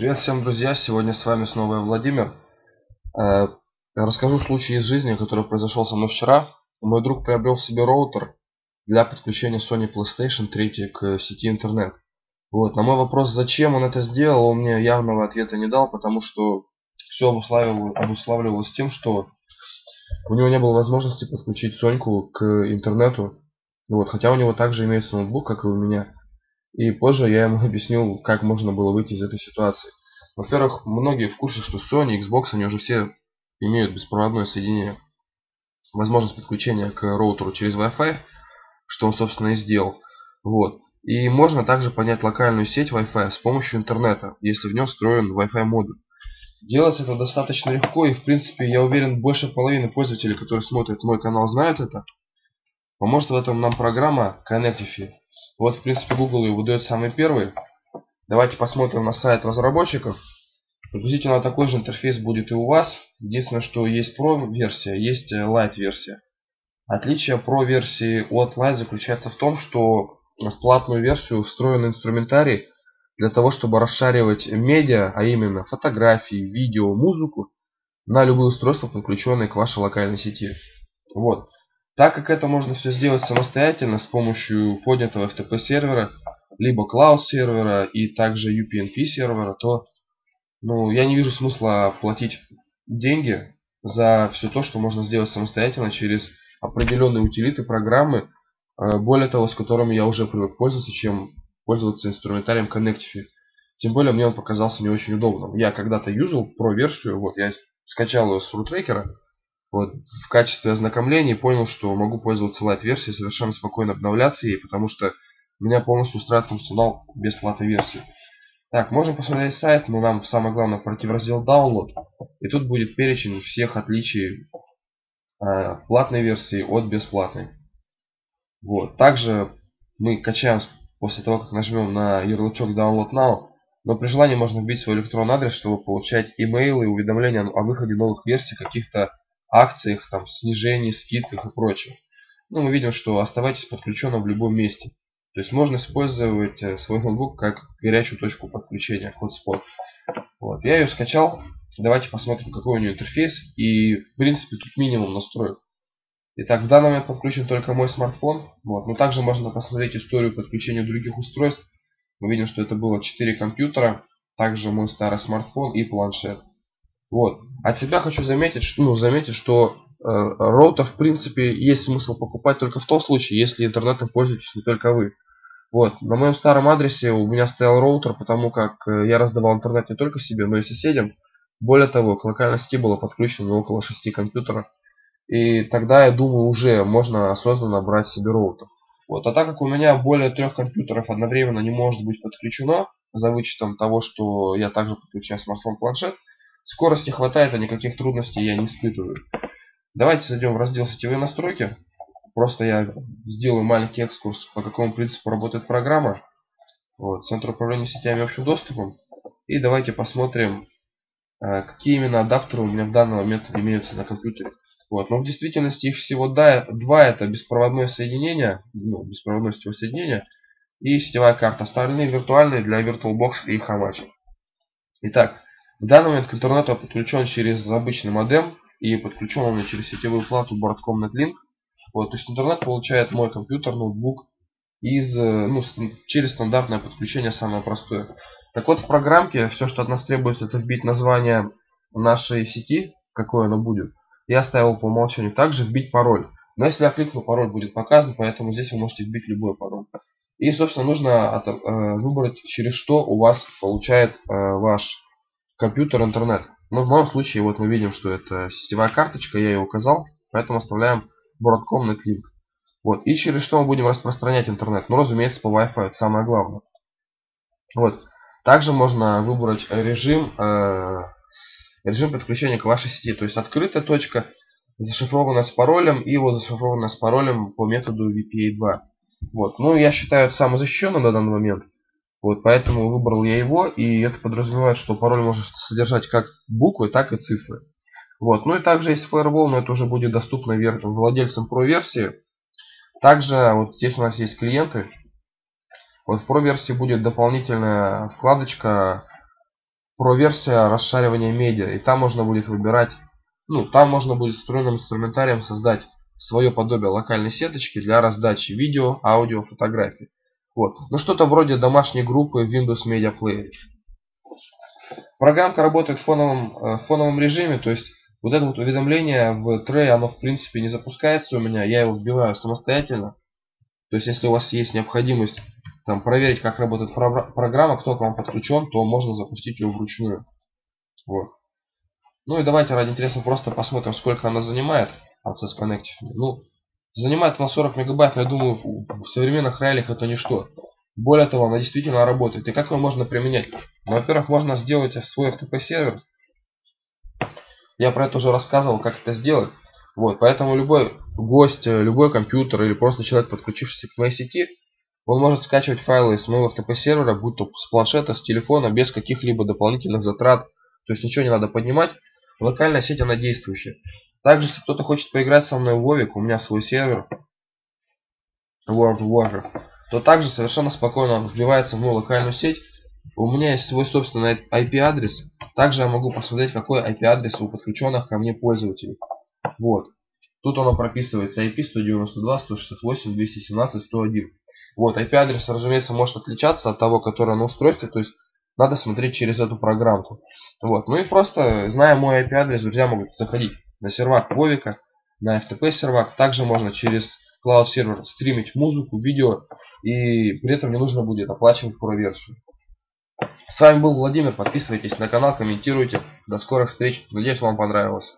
Привет всем, друзья! Сегодня с вами снова я, Владимир. Э, расскажу случай из жизни, который произошел со мной вчера. Мой друг приобрел себе роутер для подключения Sony PlayStation 3 к сети интернет. Вот. На мой вопрос, зачем он это сделал, он мне явного ответа не дал, потому что все обуславливалось тем, что у него не было возможности подключить Соньку к интернету. Вот. Хотя у него также имеется ноутбук, как и у меня. И позже я ему объяснил, как можно было выйти из этой ситуации. Во-первых, многие в курсе, что Sony, Xbox, они уже все имеют беспроводное соединение. Возможность подключения к роутеру через Wi-Fi, что он, собственно, и сделал. Вот. И можно также понять локальную сеть Wi-Fi с помощью интернета, если в нем встроен Wi-Fi модуль. Делать это достаточно легко, и в принципе, я уверен, больше половины пользователей, которые смотрят мой канал, знают это. Поможет в этом нам программа Connectify. Вот, в принципе, Google ее выдает самый первый. Давайте посмотрим на сайт разработчиков. Приблизительно такой же интерфейс будет и у вас. Единственное, что есть Pro версия, есть э, Lite версия. Отличие Pro версии от Lite заключается в том, что в платную версию встроен инструментарий для того, чтобы расшаривать медиа, а именно фотографии, видео, музыку на любые устройства, подключенные к вашей локальной сети. Вот. Так как это можно все сделать самостоятельно с помощью поднятого FTP сервера, либо Cloud сервера и также UPnP сервера, то ну, я не вижу смысла платить деньги за все то, что можно сделать самостоятельно через определенные утилиты, программы, э, более того, с которыми я уже привык пользоваться, чем пользоваться инструментарием Connectify. Тем более мне он показался не очень удобным. Я когда-то юзал про версию, вот я скачал ее с рутрекера, вот, в качестве ознакомления понял, что могу пользоваться лайт-версией, совершенно спокойно обновляться ей, потому что меня полностью устраивает функционал бесплатной версии. Так, можем посмотреть сайт, но нам самое главное пройти в раздел Download. И тут будет перечень всех отличий э, платной версии от бесплатной. Вот. Также мы качаем после того, как нажмем на ярлычок Download Now. Но при желании можно вбить свой электронный адрес, чтобы получать имейлы и уведомления о выходе новых версий каких-то акциях, там, снижении, скидках и прочем. Ну, мы видим, что оставайтесь подключенным в любом месте. То есть можно использовать э, свой ноутбук как горячую точку подключения, hotspot. Вот. Я ее скачал. Давайте посмотрим, какой у нее интерфейс. И, в принципе, тут минимум настроек. Итак, в данный момент подключен только мой смартфон. Вот. Но также можно посмотреть историю подключения других устройств. Мы видим, что это было 4 компьютера. Также мой старый смартфон и планшет. Вот. От себя хочу заметить, ну, заметить, что э, роутер, в принципе, есть смысл покупать только в том случае, если интернетом пользуетесь не только вы. Вот. На моем старом адресе у меня стоял роутер, потому как э, я раздавал интернет не только себе, но и соседям. Более того, к локальной сети было подключено около 6 компьютеров. И тогда, я думаю, уже можно осознанно брать себе роутер. Вот. А так как у меня более трех компьютеров одновременно не может быть подключено, за вычетом того, что я также подключаю смартфон-планшет, Скорости хватает, а никаких трудностей я не испытываю. Давайте зайдем в раздел сетевые настройки. Просто я сделаю маленький экскурс, по какому принципу работает программа. Вот, Центр управления сетями общим доступом. И давайте посмотрим, э, какие именно адаптеры у меня в данный момент имеются на компьютере. Вот, но в действительности их всего два. Это беспроводное соединение, ну, беспроводное сетевое соединение и сетевая карта. Остальные виртуальные для VirtualBox и Hamachi. Итак, в данный момент к интернету подключен через обычный модем и подключен он через сетевую плату Broadcom NetLink. Вот, то есть интернет получает мой компьютер, ноутбук из, э, ну, через стандартное подключение самое простое. Так вот в программке все, что от нас требуется, это вбить название нашей сети, какое оно будет. Я оставил по умолчанию. Также вбить пароль. Но если я кликну, пароль будет показан, поэтому здесь вы можете вбить любой пароль. И, собственно, нужно э, выбрать, через что у вас получает э, ваш компьютер, интернет. Но в моем случае вот мы видим, что это сетевая карточка, я ее указал, поэтому оставляем Broadcom NetLink. Вот. И через что мы будем распространять интернет? Ну, разумеется, по Wi-Fi, это самое главное. Вот. Также можно выбрать режим, э, режим подключения к вашей сети. То есть открытая точка, зашифрованная с паролем и вот зашифрованная с паролем по методу VPA2. Вот. Ну, я считаю это самый защищенный на данный момент. Вот, поэтому выбрал я его, и это подразумевает, что пароль может содержать как буквы, так и цифры. Вот, ну и также есть Firewall, но это уже будет доступно владельцам Pro версии. Также вот здесь у нас есть клиенты. Вот в Pro версии будет дополнительная вкладочка про версия расшаривания медиа. И там можно будет выбирать, ну, там можно будет встроенным инструментарием создать свое подобие локальной сеточки для раздачи видео, аудио, фотографий. Вот. Ну, что-то вроде домашней группы в Windows Media Player. Программка работает в фоновом, э, в фоновом режиме, то есть вот это вот уведомление в Tray, оно в принципе не запускается у меня, я его вбиваю самостоятельно. То есть если у вас есть необходимость там, проверить, как работает программа, кто к вам подключен, то можно запустить ее вручную. Вот. Ну и давайте ради интереса просто посмотрим, сколько она занимает. Access Connective. Ну, занимает она 40 мегабайт, но я думаю, в современных реалиях это ничто. Более того, она действительно работает. И как ее можно применять? Ну, во-первых, можно сделать свой FTP сервер. Я про это уже рассказывал, как это сделать. Вот, поэтому любой гость, любой компьютер или просто человек, подключившийся к моей сети, он может скачивать файлы из моего FTP сервера, будь то с планшета, с телефона, без каких-либо дополнительных затрат. То есть ничего не надо поднимать. Локальная сеть, она действующая. Также, если кто-то хочет поиграть со мной в Вовик, у меня свой сервер World Warcraft, то также совершенно спокойно вливается в мою локальную сеть. У меня есть свой собственный IP-адрес. Также я могу посмотреть, какой IP-адрес у подключенных ко мне пользователей. Вот. Тут оно прописывается IP 192, 168, 217, 101. Вот, IP-адрес, разумеется, может отличаться от того, который на устройстве, то есть надо смотреть через эту программку. Вот, ну и просто, зная мой IP-адрес, друзья могут заходить на сервак Вовика, на FTP сервак. Также можно через Cloud сервер стримить музыку, видео, и при этом не нужно будет оплачивать про-версию. С вами был Владимир, подписывайтесь на канал, комментируйте. До скорых встреч, надеюсь вам понравилось.